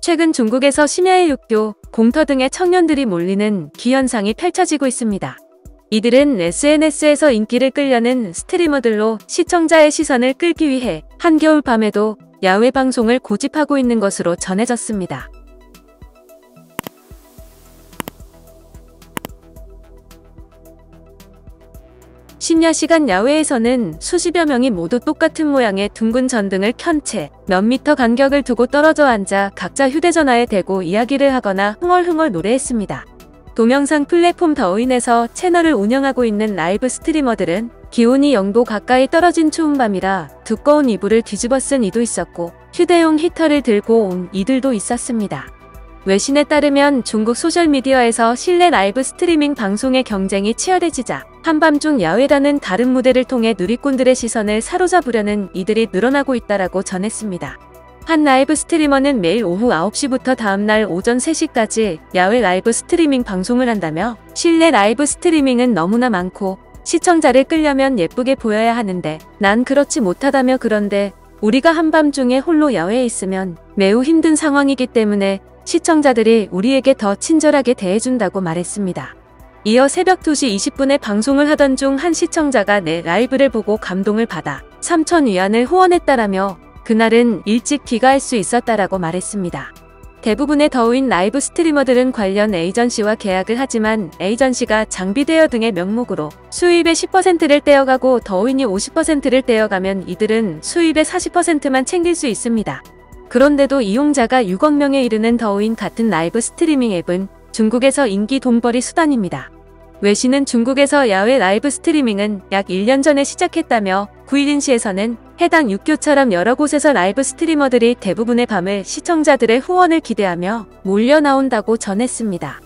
최근 중국에서 심야의 육교, 공터 등의 청년들이 몰리는 기현상이 펼쳐지고 있습니다. 이들은 SNS에서 인기를 끌려는 스트리머들로 시청자의 시선을 끌기 위해 한겨울 밤에도 야외 방송을 고집하고 있는 것으로 전해졌습니다. 심야 시간 야외에서는 수십여 명이 모두 똑같은 모양의 둥근 전등을 켠 채 몇 미터 간격을 두고 떨어져 앉아 각자 휴대전화에 대고 이야기를 하거나 흥얼흥얼 노래했습니다. 동영상 플랫폼 더우인에서 채널을 운영하고 있는 라이브 스트리머들은 기온이 0도 가까이 떨어진 추운 밤이라 두꺼운 이불을 뒤집어 쓴 이도 있었고 휴대용 히터를 들고 온 이들도 있었습니다. 외신에 따르면 중국 소셜미디어에서 실내 라이브 스트리밍 방송의 경쟁이 치열해지자 한밤중 야외라는 다른 무대를 통해 누리꾼들의 시선을 사로잡으려는 이들이 늘어나고 있다라고 전했습니다. 한 라이브 스트리머는 매일 오후 9시부터 다음날 오전 3시까지 야외 라이브 스트리밍 방송을 한다며 실내 라이브 스트리밍은 너무나 많고 시청자를 끌려면 예쁘게 보여야 하는데 난 그렇지 못하다며 그런데 우리가 한밤중에 홀로 야외에 있으면 매우 힘든 상황이기 때문에 시청자들이 우리에게 더 친절하게 대해준다고 말했습니다. 이어 새벽 2시 20분에 방송을 하던 중 한 시청자가 내 라이브를 보고 감동을 받아 3천 위안을 후원했다라며 그날은 일찍 귀가할 수 있었다라고 말했습니다. 대부분의 더윈 라이브 스트리머들은 관련 에이전시와 계약을 하지만 에이전시가 장비 대여 등의 명목으로 수입의 10%를 떼어가고 더윈이 50%를 떼어가면 이들은 수입의 40%만 챙길 수 있습니다. 그런데도 이용자가 6억 명에 이르는 더우인 같은 라이브 스트리밍 앱은 중국에서 인기 돈벌이 수단입니다. 외신은 중국에서 야외 라이브 스트리밍은 약 1년 전에 시작했다며 구이린시에서는 해당 육교처럼 여러 곳에서 라이브 스트리머들이 대부분의 밤을 시청자들의 후원을 기대하며 몰려 나온다고 전했습니다.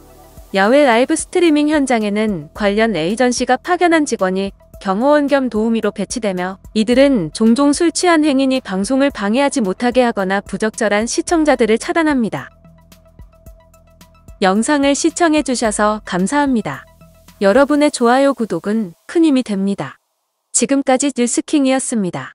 야외 라이브 스트리밍 현장에는 관련 에이전시가 파견한 직원이 경호원 겸 도우미로 배치되며 이들은 종종 술 취한 행인이 방송을 방해하지 못하게 하거나 부적절한 시청자들을 차단합니다. 영상을 시청해주셔서 감사합니다. 여러분의 좋아요 구독은 큰 힘이 됩니다. 지금까지 뉴스킹이었습니다.